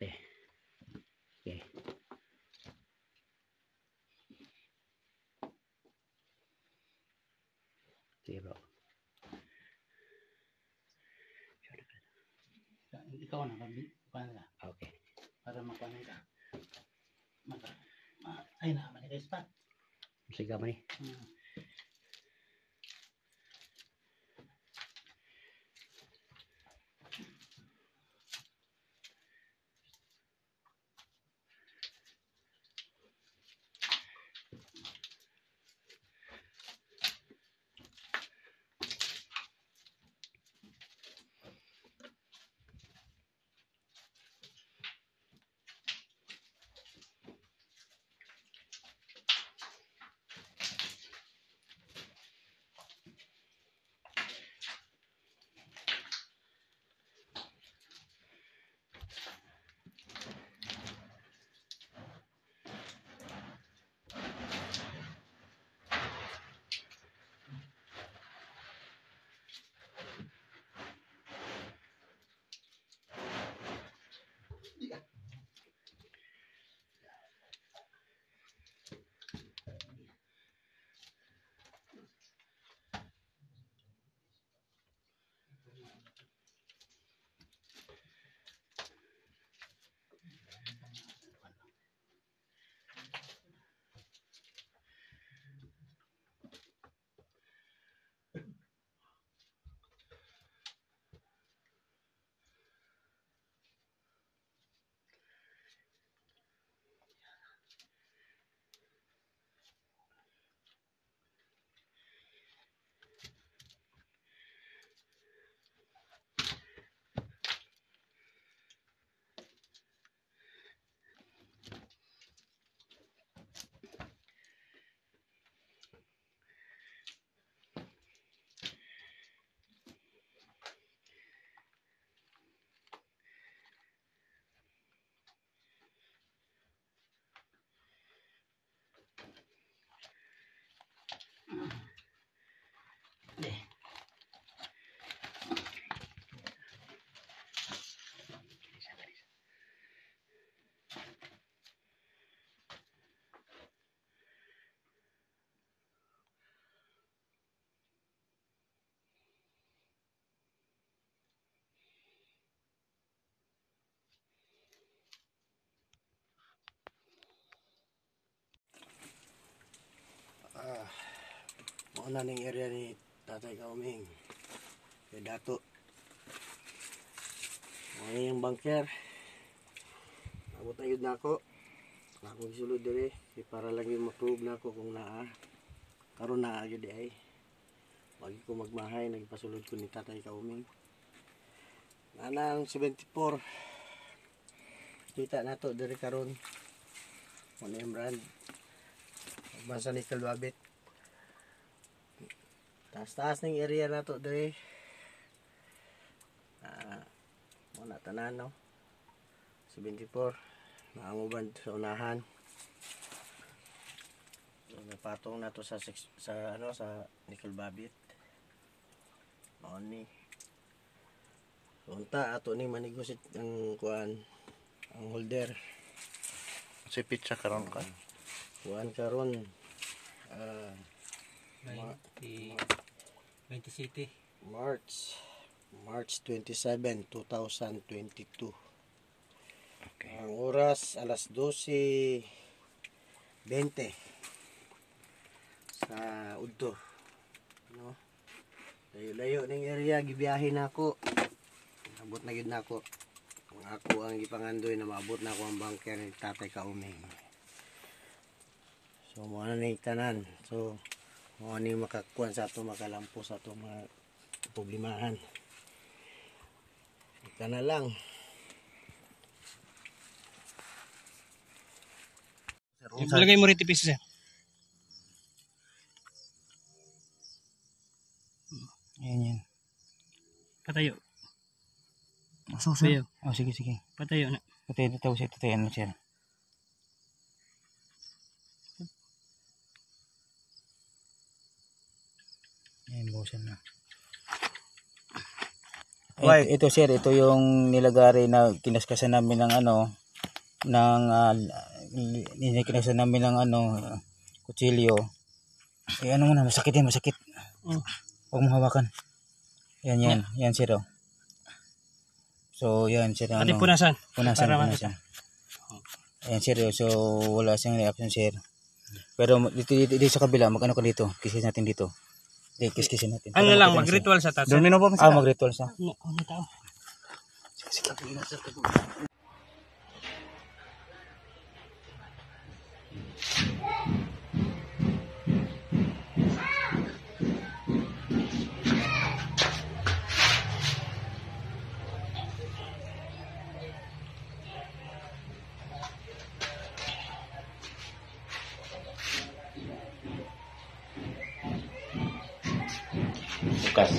Okay. Okay. Bro. Ikaw na, paano ka? Okay. Para makuha ka. Maka, ma, ay na, mali kayo spot. Sige man eh. Hmm. Mauna ning area ni Tatay Kauming. Kay Dato. Mga yung bunker. Abot na yun na ako. Ako gisulod dire. Kay para lang yung maprove na ako kung naa. Karon naa di ay. Wag ko magmahay. Nagpasulod ko ni Tatay Kauming. Nanang 74. Kita na to dire karon. Yung brand. Basa ni Kalwabit. Taas-taas ng area na to dre. Ah, wala tanan no. 74. Naanguban sa unahan. So, napatong na to sa sa ano sa Nickel Babit. Ni. Unta ato ni manigusit ang kuan ang holder. Si pizza karon ka. Kuan karon ah 20, 20 City. March March 27, 2022. Okay. Ang oras alas 12:20 sa Udto. No? Layo-layo ning area gibiyahe na ako. Abot na gid na ako. Ang ako ang gipangandoy na maabot na ako ang bunker ni Tatay Kauming. So mo na ni tanan. So mo ni makakuan sa ato makalampo sa ato mga problemahan. Ika na lang. Ilagay mo rito pieces yan. Ayan yan. Patayo. Maso Patayo. Oh, sige, sige. Patayo na. Patayin ito siya. Tatayin mo siya. Ayan, bukasan na. Why? Ito, ito sir, ito yung nilagari na kinaskasan namin ng ano, ng, uh, kinaskasan namin ng ano, kutsilyo. Eh ano muna, masakit yan, masakit. Mm. Huwag mong hawakan. Yan, yan, yan sir oh. So, yan sir, ano. Pati punasan. Punasan, Para punasan. Ayan sir, so wala siyang reaction sir. Pero dito, dito, dito sa kabila, mag-ano ka dito, kisin natin dito. Di, kiss-kissin natin. Ano lang, mag-ritual sa. Doon mo ba Ah, mag-ritual siya. Ano, ano tao? しかし。